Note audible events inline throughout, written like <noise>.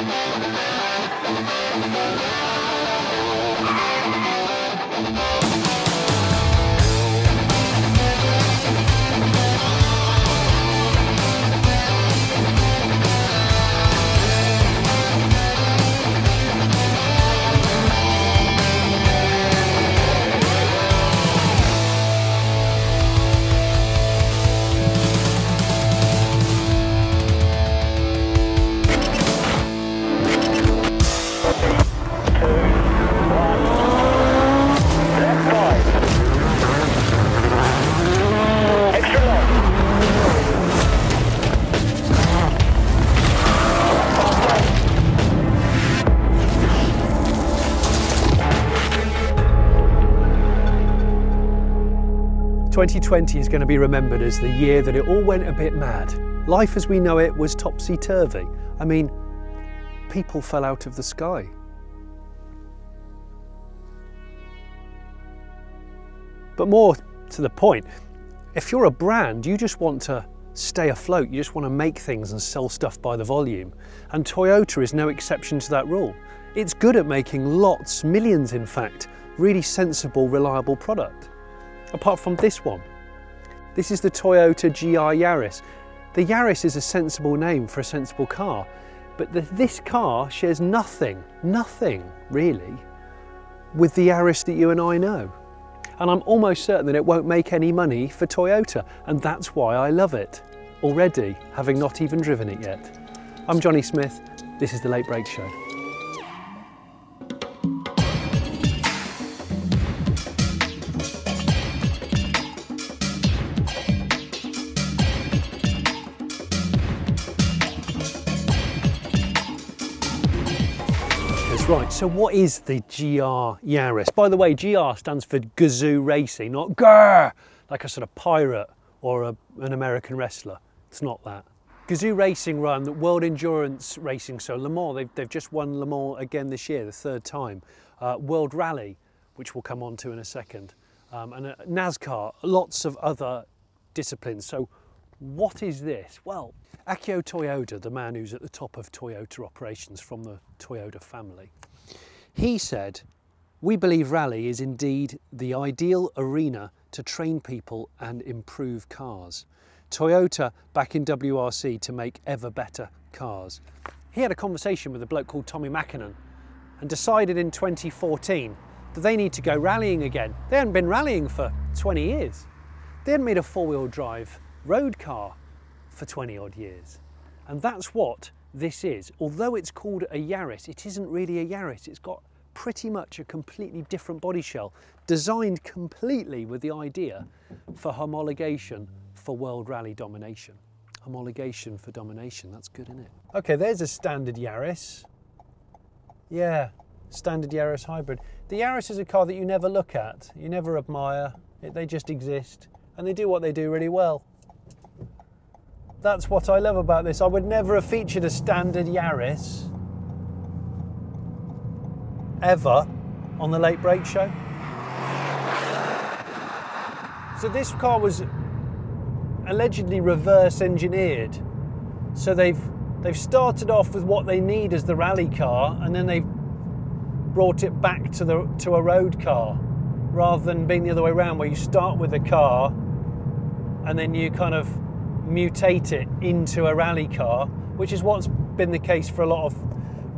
Extra 2020 is going to be remembered as the year that it all went a bit mad. Life as we know it was topsy turvy. I mean, people fell out of the sky. But more to the point, if you're a brand, you just want to stay afloat, you just want to make things and sell stuff by the volume. And Toyota is no exception to that rule. It's good at making lots, millions in fact, really sensible, reliable product. Apart from this one. This is the Toyota GR Yaris. The Yaris is a sensible name for a sensible car, but the, this car shares nothing, nothing really, with the Yaris that you and I know and I'm almost certain that it won't make any money for Toyota, and that's why I love it already, having not even driven it yet. I'm Jonny Smith, this is the Late Brake Show. So, what is the GR Yaris? By the way, GR stands for Gazoo Racing, not GR, like a sort of pirate or a, an American wrestler. It's not that. Gazoo Racing run the World Endurance Racing, so Le Mans, they've, they've just won Le Mans again this year, the third time. Uh, World Rally, which we'll come on to in a second, um, and uh, NASCAR, lots of other disciplines. So, what is this? Well, Akio Toyoda, the man who's at the top of Toyota operations from the Toyota family, he said, We believe rally is indeed the ideal arena to train people and improve cars. Toyota back in WRC to make ever better cars. He had a conversation with a bloke called Tommy Mäkinen and decided in 2014 that they need to go rallying again. They hadn't been rallying for 20 years. They hadn't made a four wheel drive road car for 20 odd years. And that's what this is. Although it's called a Yaris, it isn't really a Yaris. It's got pretty much a completely different body shell, designed completely with the idea for homologation for world rally domination. Homologation for domination, that's good, isn't it? Okay, there's a standard Yaris. Yeah, standard Yaris hybrid. The Yaris is a car that you never look at, you never admire, they just exist, and they do what they do really well. That's what I love about this. I would never have featured a standard Yaris ever on the Late Brake Show. So this car was allegedly reverse engineered. So they've they've started off with what they need as the rally car and then they've brought it back to the to a road car rather than being the other way around where you start with a car and then you kind of mutate it into a rally car, which is what's been the case for a lot of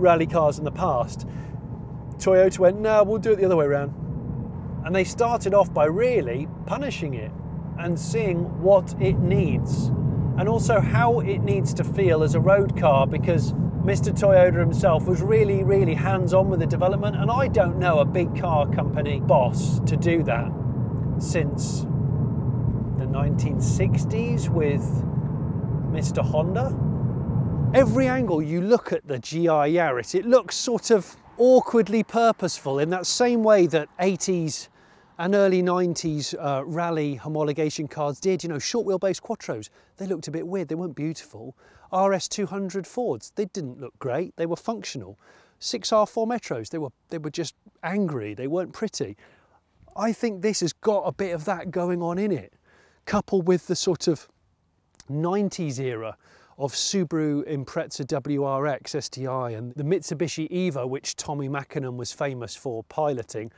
rally cars in the past. Toyota went, no, we'll do it the other way around. And they started off by really punishing it and seeing what it needs and also how it needs to feel as a road car because Mr. Toyota himself was really, really hands on with the development. And I don't know a big car company boss to do that since the 1960s with Mr. Honda. Every angle you look at the GR Yaris, it looks sort of awkwardly purposeful in that same way that 80s and early 90s uh, rally homologation cars did. You know, short wheelbase Quattros, they looked a bit weird, they weren't beautiful. RS200 Fords, they didn't look great, they were functional. 6R4 Metros, they were, they were just angry, they weren't pretty. I think this has got a bit of that going on in it, coupled with the sort of 90s era of Subaru Impreza WRX STI and the Mitsubishi Evo, which Tommy Mäkinen was famous for piloting,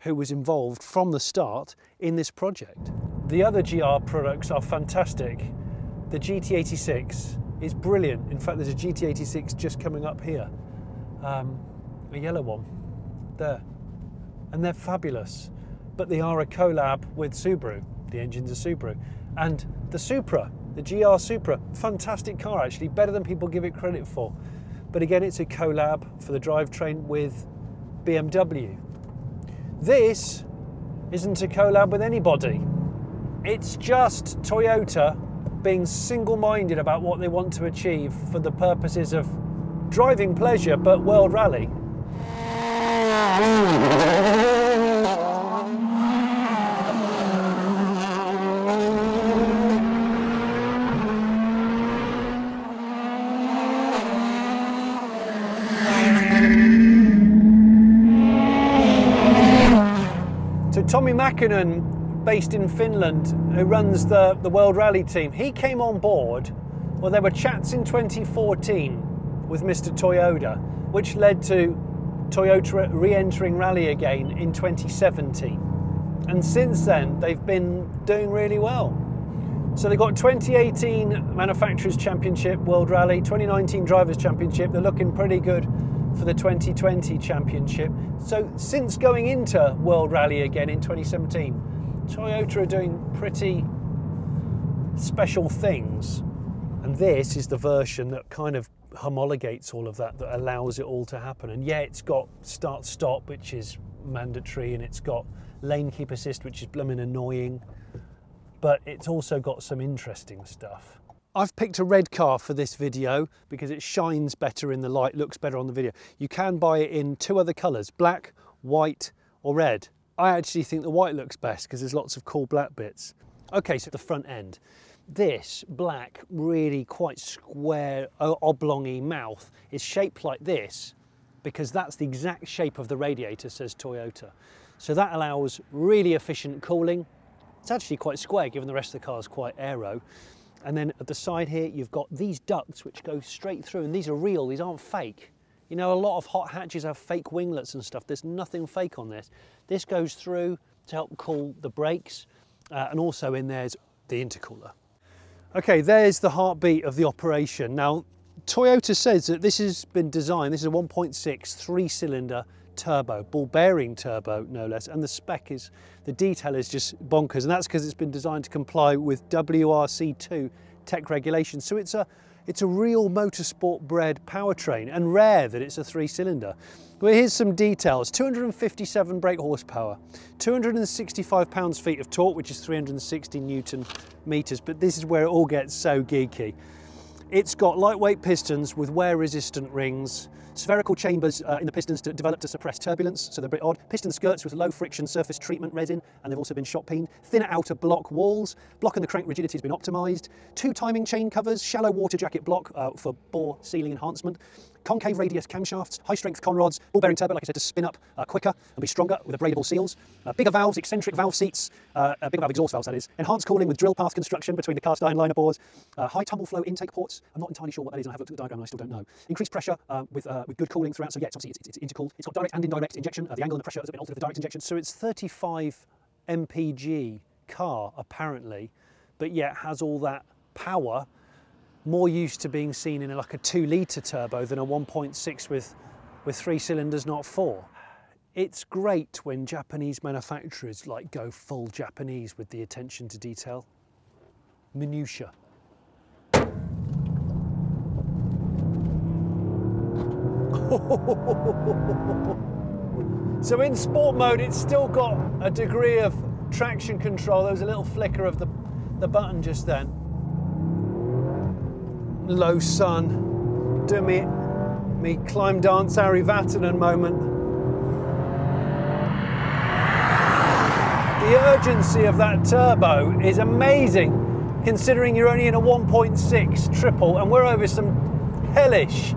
who was involved from the start in this project. The other GR products are fantastic. The GT86 is brilliant. In fact, there's a GT86 just coming up here, um, a yellow one, there. And they're fabulous, but they are a collab with Subaru. The engine's a Subaru. And the Supra, the GR Supra, fantastic car actually, better than people give it credit for. But again, it's a collab for the drivetrain with BMW. This isn't a collab with anybody. It's just Toyota being single minded about what they want to achieve for the purposes of driving pleasure but World Rally. So Mäkinen, based in Finland, who runs the, the World Rally team, he came on board. Well, there were chats in 2014 with Mr. Toyota, which led to Toyota re-entering rally again in 2017. And since then, they've been doing really well. So they've got 2018 Manufacturers Championship World Rally, 2019 Drivers Championship. They're looking pretty good for the 2020 Championship. So since going into World Rally again in 2017, Toyota are doing pretty special things. And this is the version that kind of homologates all of that, that allows it all to happen. And yeah, it's got start stop, which is mandatory, and it's got lane keep assist, which is blooming annoying. But it's also got some interesting stuff. I've picked a red car for this video because it shines better in the light, looks better on the video. You can buy it in two other colours, black, white or red. I actually think the white looks best because there's lots of cool black bits. Okay, so the front end. This black, really quite square, oblongy mouth is shaped like this because that's the exact shape of the radiator, says Toyota. So that allows really efficient cooling. It's actually quite square given the rest of the car is quite aero. And then at the side here, you've got these ducts which go straight through, and these are real, these aren't fake. You know, a lot of hot hatches have fake winglets and stuff. There's nothing fake on this. This goes through to help cool the brakes, uh, and also in there's the intercooler. Okay, there's the heartbeat of the operation. Now, Toyota says that this has been designed, this is a 1.6 three cylinder turbo, ball bearing turbo no less, and the spec is, the detail is just bonkers, and that's because it's been designed to comply with WRC2 tech regulations. So it's a, it's a real motorsport bred powertrain, and rare that it's a three cylinder. Well, here's some details 257 brake horsepower, 265 pounds feet of torque, which is 360 newton meters, but this is where it all gets so geeky. It's got lightweight pistons with wear resistant rings, spherical chambers uh, in the pistons to develop to suppress turbulence, so they're a bit odd. Piston skirts with low friction surface treatment resin, and they've also been shot peened. Thinner outer block walls, block and the crank rigidity has been optimised. Two timing chain covers, shallow water jacket block uh, for bore sealing enhancement concave radius camshafts, high strength conrods, ball bearing turbo, like I said, to spin up uh, quicker and be stronger with abradable seals, uh, bigger valves, eccentric valve seats, uh, bigger valve exhaust valves that is, enhanced cooling with drill path construction between the cast iron liner bores, uh, high tumble flow intake ports, I'm not entirely sure what that is, I have looked at the diagram. And I still don't know. Increased pressure uh, with, uh, with good cooling throughout, so yeah, it's obviously it's, it's, intercooled. It's got direct and indirect injection, the angle and the pressure has been altered for direct injection. So it's 35 mpg car apparently, but yet has all that power more used to being seen in like a two litre turbo than a 1.6 with, with three cylinders, not four. It's great when Japanese manufacturers like go full Japanese with the attention to detail. Minutia. <laughs> so in sport mode, it's still got a degree of traction control. There was a little flicker of the, the button just then low sun, do me, me climb dance Ari Vatanen moment. The urgency of that turbo is amazing, considering you're only in a 1.6 triple and we're over some hellish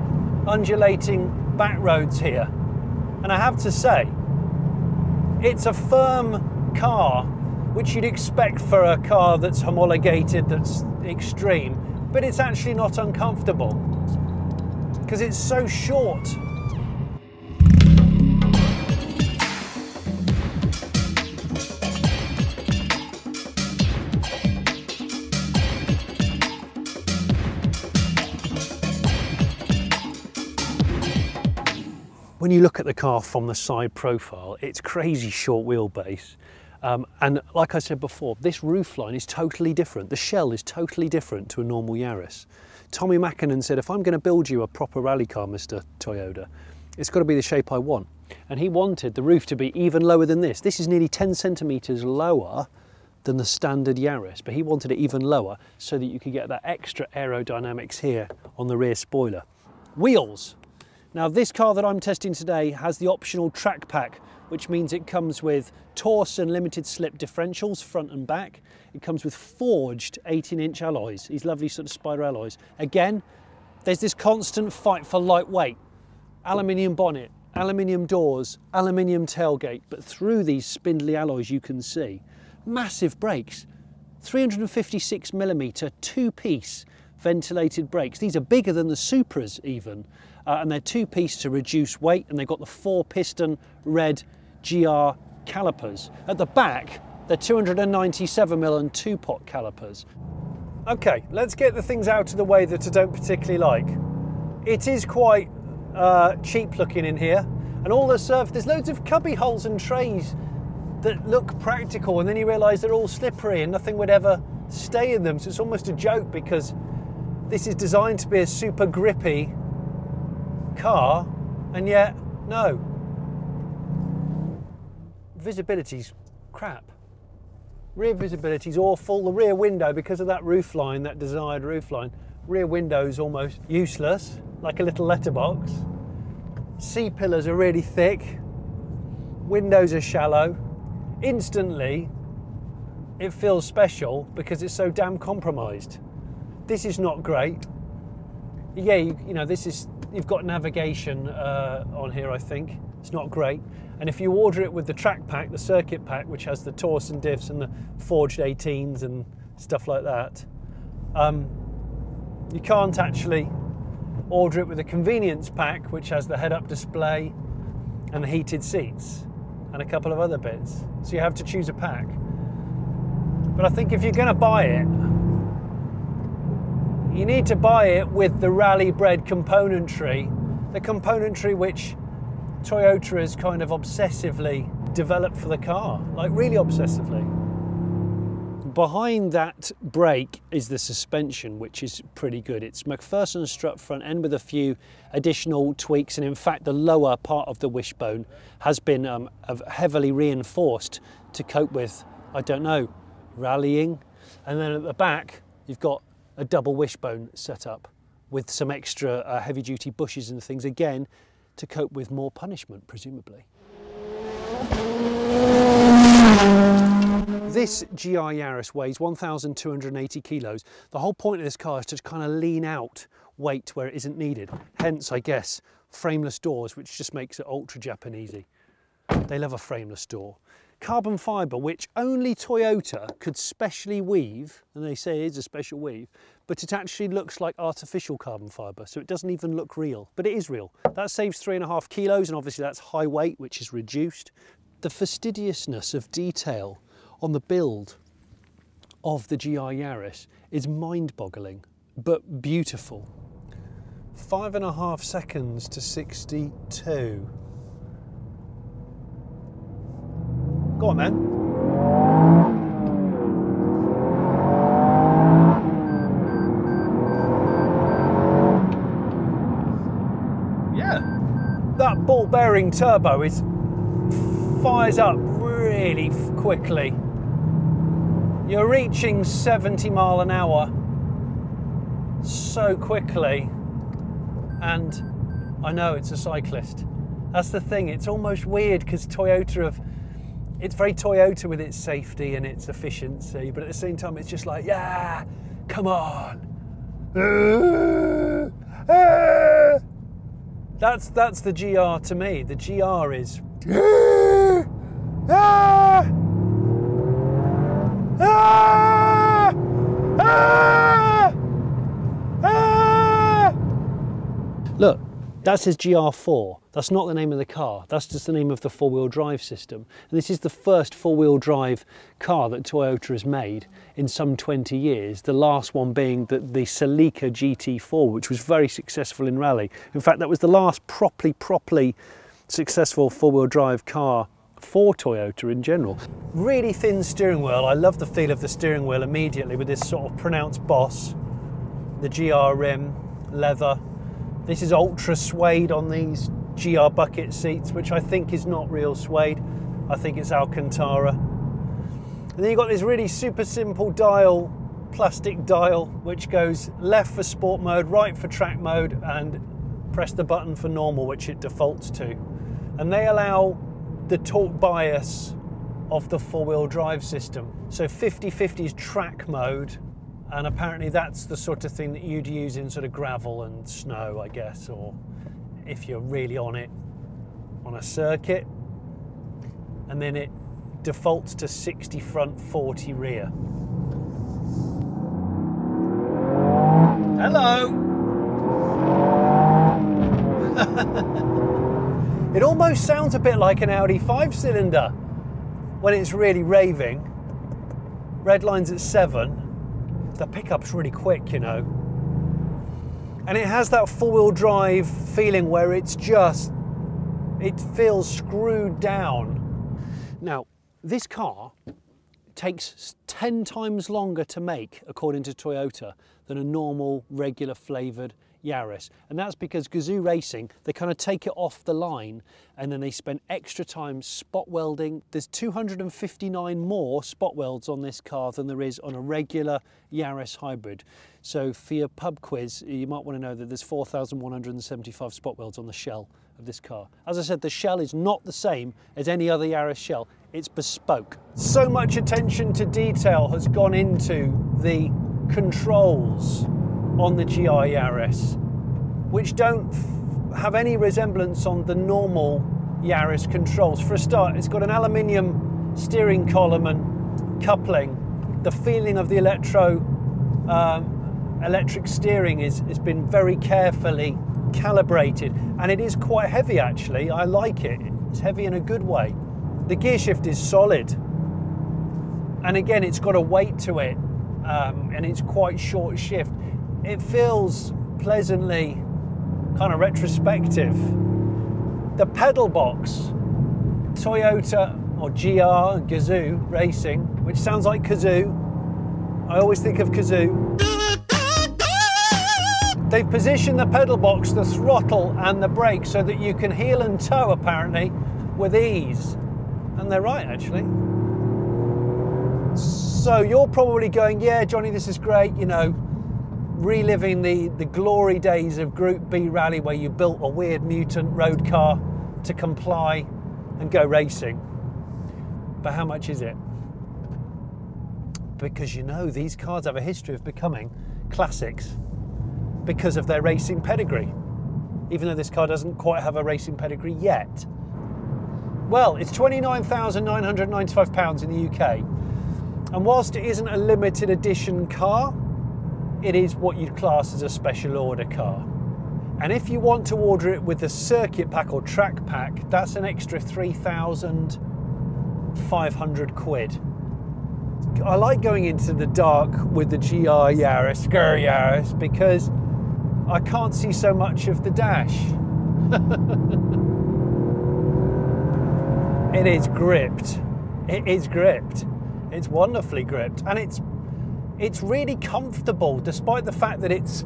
undulating back roads here. And I have to say, it's a firm car, which you'd expect for a car that's homologated, that's extreme but it's actually not uncomfortable because it's so short. when you look at the car from the side profile, it's crazy short wheelbase. Um, and like I said before, this roofline is totally different. The shell is totally different to a normal Yaris. Tommy Mäkinen said, if I'm going to build you a proper rally car, Mr. Toyota, it's got to be the shape I want. And he wanted the roof to be even lower than this. This is nearly 10 centimetres lower than the standard Yaris, but he wanted it even lower so that you could get that extra aerodynamics here on the rear spoiler. Wheels. Now this car that I'm testing today has the optional track pack, which means it comes with Torsen limited slip differentials front and back. It comes with forged 18 inch alloys, these lovely sort of spider alloys. Again, there's this constant fight for lightweight. Aluminium bonnet, aluminium doors, aluminium tailgate, but through these spindly alloys you can see massive brakes, 356 millimeter two-piece ventilated brakes. These are bigger than the Supras even uh, and they're two piece to reduce weight and they've got the four piston red GR calipers. At the back, they're 297 mm and two pot calipers. Okay, let's get the things out of the way that I don't particularly like. It is quite uh, cheap looking in here and all the surf, there's loads of cubby holes and trays that look practical and then you realise they're all slippery and nothing would ever stay in them. So it's almost a joke because this is designed to be a super grippy car, and yet, no. Visibility's crap. Rear visibility's awful. The rear window, because of that roof line, that desired roof line, rear window's almost useless, like a little letterbox. C pillars are really thick. Windows are shallow. Instantly, it feels special because it's so damn compromised. This is not great. Yeah, you, you know, this is you've got navigation uh, on here, I think. It's not great. And if you order it with the track pack, the circuit pack, which has the Torsen diffs and the forged 18s and stuff like that, um, you can't actually order it with the convenience pack, which has the head-up display and the heated seats and a couple of other bits. So you have to choose a pack. But I think if you're going to buy it, you need to buy it with the rally bred componentry, the componentry which Toyota has kind of obsessively developed for the car, like really obsessively. Behind that brake is the suspension, which is pretty good. It's MacPherson strut front end with a few additional tweaks, and in fact, the lower part of the wishbone has been um, heavily reinforced to cope with, I don't know, rallying. And then at the back, you've got a double wishbone setup with some extra uh, heavy duty bushes and things, again, to cope with more punishment, presumably. This GR Yaris weighs 1,280 kilos. The whole point of this car is to kind of lean out weight where it isn't needed. Hence, I guess, frameless doors, which just makes it ultra Japanesey. They love a frameless door carbon fibre which only Toyota could specially weave, and they say it's a special weave, but it actually looks like artificial carbon fibre, so it doesn't even look real, but it is real. That saves three and a half kilos, and obviously that's high weight, which is reduced. The fastidiousness of detail on the build of the GR Yaris is mind-boggling, but beautiful. Five and a half seconds to 62. Go on, man. Bearing turbo is fires up really quickly. You're reaching 70 mile an hour so quickly and I know it's a cyclist. That's the thing, it's almost weird because Toyota have it's very Toyota with its safety and its efficiency, but at the same time, it's just like, yeah, come on. That's that's the GR to me. The GR is. Look, that says GR4. That's not the name of the car. That's just the name of the four-wheel drive system. And this is the first four-wheel drive car that Toyota has made in some 20 years. The last one being the, the Celica GT4, which was very successful in rally. In fact, that was the last properly, properly successful four-wheel drive car for Toyota in general. Really thin steering wheel. I love the feel of the steering wheel immediately with this sort of pronounced boss. The GR rim, leather. This is ultra suede on these GR bucket seats, which I think is not real suede. I think it's Alcantara. And then you've got this really super simple dial, plastic dial, which goes left for sport mode, right for track mode, and press the button for normal, which it defaults to. And they allow the torque bias of the four-wheel drive system. So 50-50 is track mode, and apparently that's the sort of thing that you'd use in sort of gravel and snow, I guess, or if you're really on it on a circuit. And then it defaults to 60 front, 40 rear. Hello! <laughs> It almost sounds a bit like an Audi 5 cylinder when it's really raving. Red line's at 7. The pickup's really quick, you know. And it has that four wheel drive feeling where it's just, it feels screwed down. Now, this car takes 10 times longer to make, according to Toyota, than a normal, regular flavoured Yaris. And that's because Gazoo Racing, they kind of take it off the line and then they spend extra time spot welding. There's 259 more spot welds on this car than there is on a regular Yaris hybrid. So for your pub quiz, you might want to know that there's 4,175 spot welds on the shell of this car. As I said, the shell is not the same as any other Yaris shell. It's bespoke. So much attention to detail has gone into the controls on the Yaris, which don't have any resemblance on the normal Yaris controls. For a start, it's got an aluminium steering column and coupling. The feeling of the electro um, electric steering is has been very carefully calibrated, and it is quite heavy actually. I like it. It's heavy in a good way. The gear shift is solid, and again, it's got a weight to it, um, and it's quite short shift it feels pleasantly kind of retrospective. The pedal box, Toyota or GR Gazoo Racing, which sounds like kazoo. I always think of kazoo. They've positioned the pedal box, the throttle, and the brake so that you can heel and toe apparently with ease. And they're right actually. So you're probably going, yeah, Jonny, this is great, you know, reliving the, the glory days of Group B Rally where you built a weird mutant road car to comply and go racing. But how much is it? Because you know these cars have a history of becoming classics because of their racing pedigree, even though this car doesn't quite have a racing pedigree yet. Well, it's £29,995 in the UK. And whilst it isn't a limited edition car, it is what you'd class as a special order car. And if you want to order it with the circuit pack or track pack, that's an extra 3,500 quid. I like going into the dark with the GR Yaris, GR Yaris, because I can't see so much of the dash. <laughs> it is gripped. It is gripped. It's wonderfully gripped. And it's it's really comfortable despite the fact that it's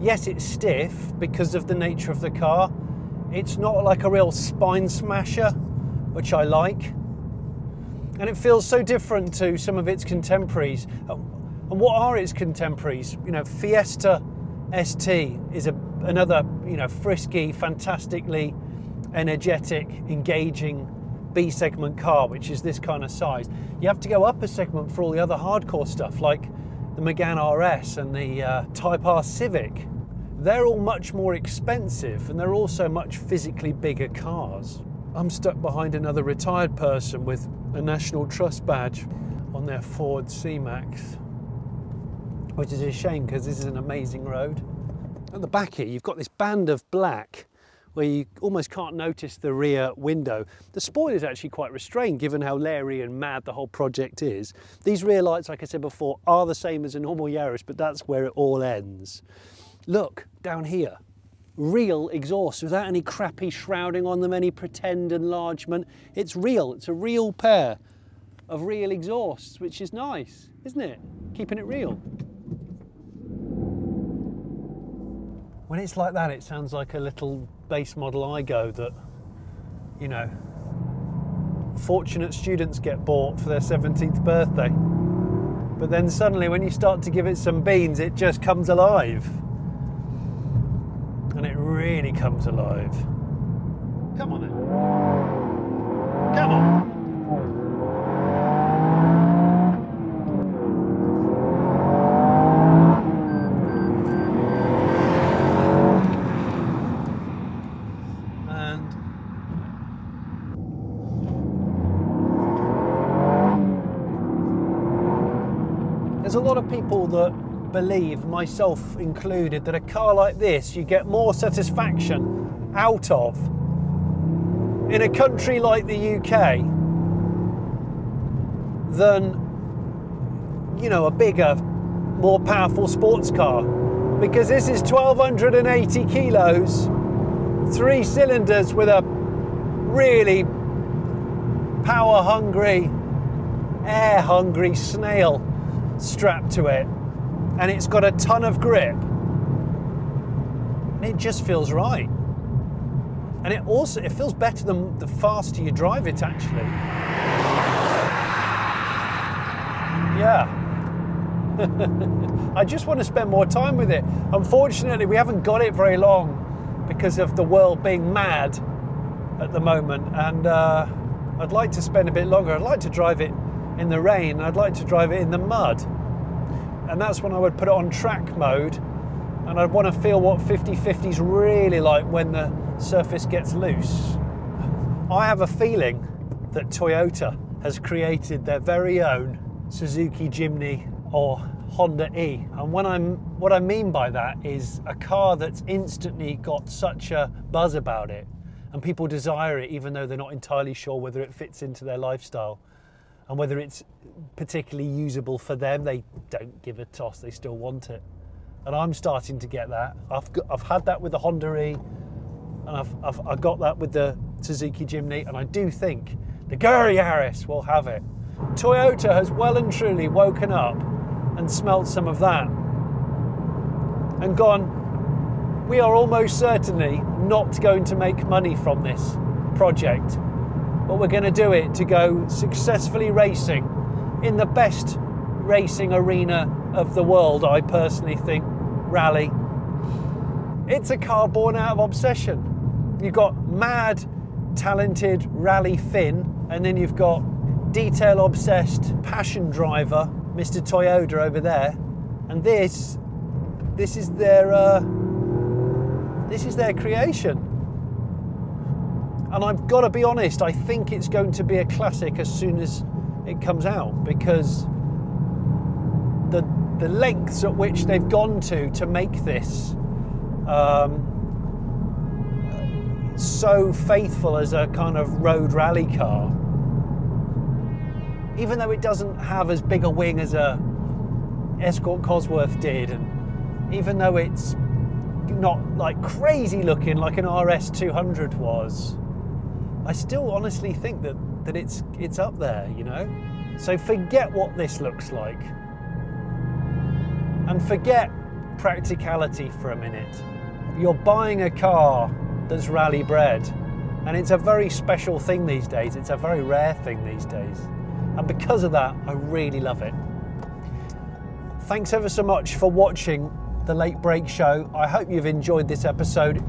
yes it's stiff because of the nature of the car. It's not like a real spine smasher which i like. And it feels so different to some of its contemporaries. Um, and what are its contemporaries? You know fiesta st is a, another you know frisky fantastically energetic engaging b segment car which is this kind of size. You have to go up a segment for all the other hardcore stuff like the Megane RS and the uh, Type R Civic, they're all much more expensive and they're also much physically bigger cars. I'm stuck behind another retired person with a National Trust badge on their Ford C-Max, which is a shame because this is an amazing road. at the back here, you've got this band of black where you almost can't notice the rear window. The spoiler is actually quite restrained given how leery and mad the whole project is. These rear lights, like I said before, are the same as a normal Yaris, but that's where it all ends. Look, down here, real exhaust without any crappy shrouding on them, any pretend enlargement. It's real, it's a real pair of real exhausts, which is nice, isn't it? Keeping it real. When it's like that, it sounds like a little base model Aygo that, you know, fortunate students get bought for their 17th birthday. But then suddenly, when you start to give it some beans, it just comes alive. And it really comes alive. Come on then. Come on. People that believe, myself included, that a car like this you get more satisfaction out of in a country like the UK than you know a bigger, more powerful sports car. Because this is 1280 kilos, three cylinders with a really power hungry, air hungry snail strapped to it, and it's got a ton of grip. And it just feels right. And it also it feels better than the faster you drive it actually. Yeah. <laughs> I just want to spend more time with it. Unfortunately, we haven't got it very long because of the world being mad at the moment, and uh, I'd like to spend a bit longer. I'd like to drive it in the rain. I'd like to drive it in the mud, and that's when I would put it on track mode, and I'd want to feel what 50-50 is really like when the surface gets loose. I have a feeling that Toyota has created their very own Suzuki Jimny or Honda E. And when I'm, what I mean by that is a car that's instantly got such a buzz about it, and people desire it even though they're not entirely sure whether it fits into their lifestyle and whether it's particularly usable for them. They don't give a toss, they still want it. And I'm starting to get that. I've, got, I've had that with the Honda E, and I've, I've, I got that with the Suzuki Jimny, and I do think the Gurry Yaris will have it. Toyota has well and truly woken up and smelt some of that and gone, we are almost certainly not going to make money from this project, but we're going to do it to go successfully racing in the best racing arena of the world, I personally think, rally. It's a car born out of obsession. You've got mad, talented rally Finn, and then you've got detail obsessed passion driver, Mr. Toyota over there, and this, this is their, uh, this is their creation. And I've got to be honest, I think it's going to be a classic as soon as it comes out because the the lengths at which they've gone to to make this um, so faithful as a kind of road rally car even though it doesn't have as big a wing as a Escort Cosworth did, and even though it's not like crazy looking like an RS 200 was, I still honestly think that that it's it's up there, you know. So forget what this looks like, and forget practicality for a minute. You're buying a car that's rally bred, and it's a very special thing these days. It's a very rare thing these days. And because of that, I really love it. Thanks ever so much for watching the Late Brake Show. I hope you've enjoyed this episode.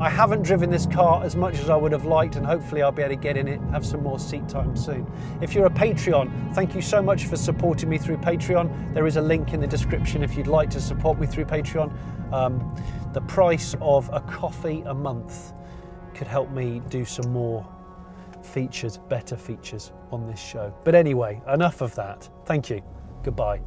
I haven't driven this car as much as I would have liked, and hopefully, I'll be able to get in it, have some more seat time soon. If you're a Patreon, thank you so much for supporting me through Patreon. There is a link in the description if you'd like to support me through Patreon. Um, the price of a coffee a month could help me do some more features, better features on this show. But anyway, enough of that. Thank you. Goodbye.